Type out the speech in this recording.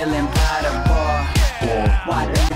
feeling by the bar. Why